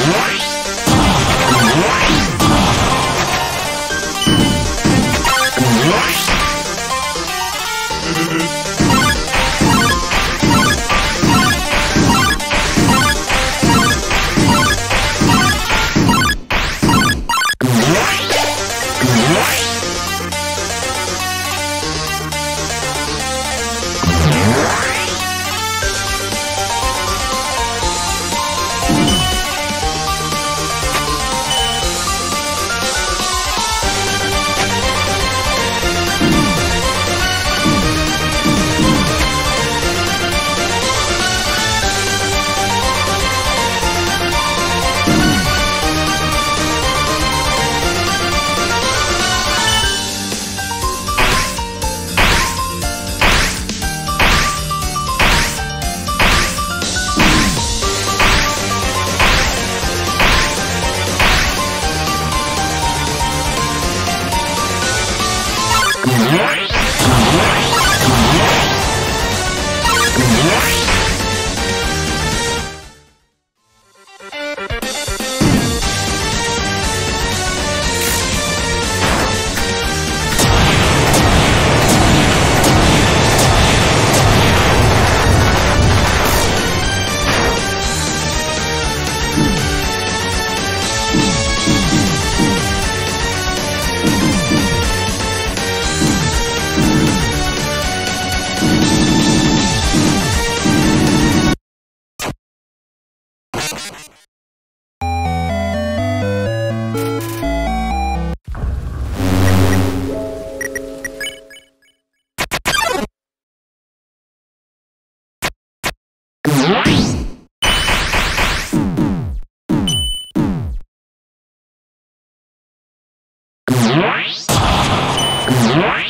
What? Mm-hmm. What?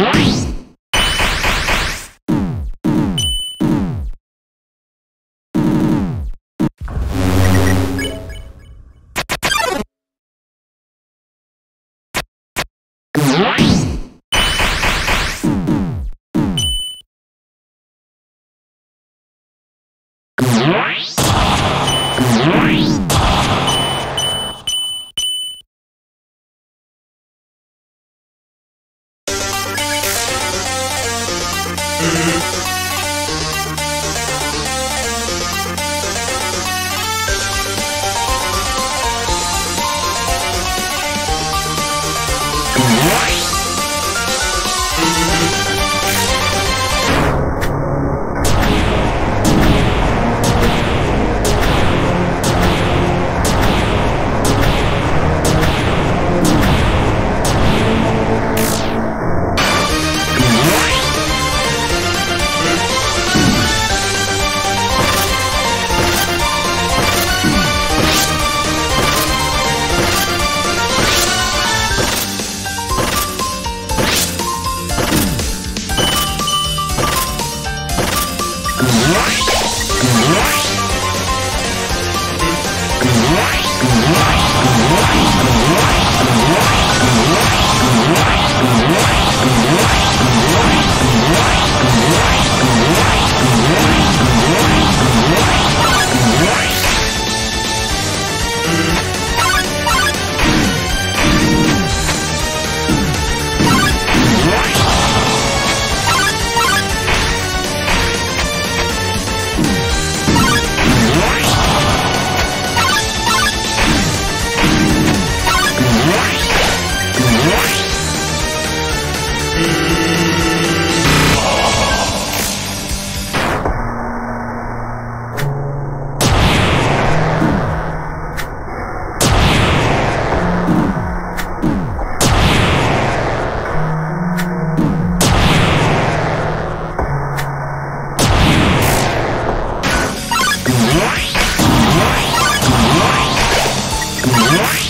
Bye. What? What?